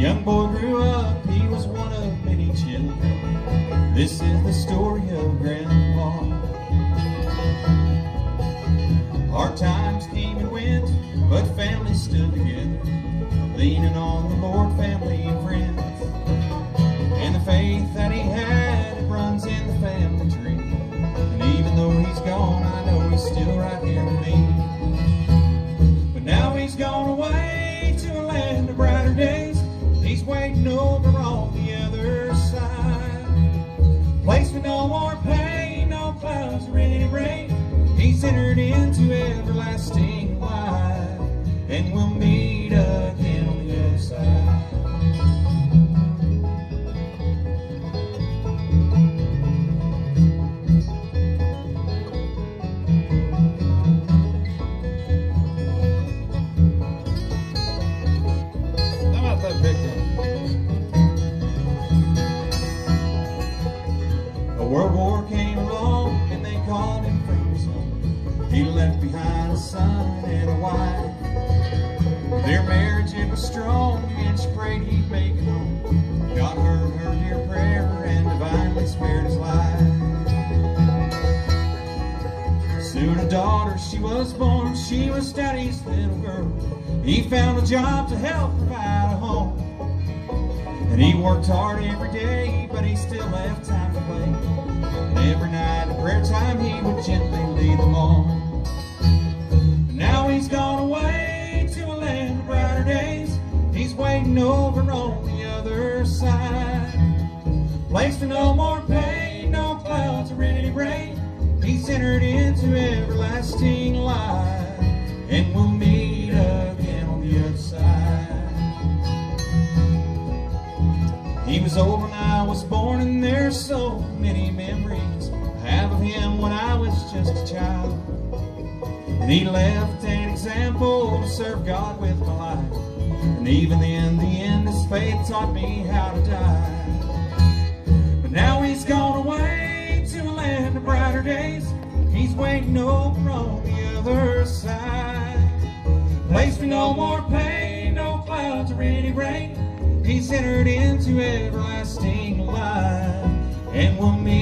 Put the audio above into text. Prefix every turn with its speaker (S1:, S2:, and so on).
S1: young boy grew up, he was one of many children. This is the story of Grandpa. Hard times came and went, but family stood together, leaning on the Lord, family and friends. And the faith that he had days. He's waiting over on the other side. Place with no more pain, no clouds or any rain. He's entered into everlasting life. And we'll meet again He left behind a son and a wife. Their marriage it was strong and she prayed he'd make it home. God heard her dear prayer and divinely spared his life. Soon a daughter she was born, she was daddy's little girl. He found a job to help provide a home. And he worked hard every day, but he still left time to play. And every night at prayer time, he would gently lead them on. Waiting over on the other side. Place for no more pain, no clouds or any rain. He's entered into everlasting life. And we'll meet again on the other side. He was old when I was born, and there's so many memories I have of him when I was just a child. And he left an example to serve God with my life. And even in the end, his faith taught me how to die. But now he's gone away to a land of brighter days. He's waiting over on the other side. Place me no more pain, no clouds or any rain. He's entered into everlasting life, and we'll meet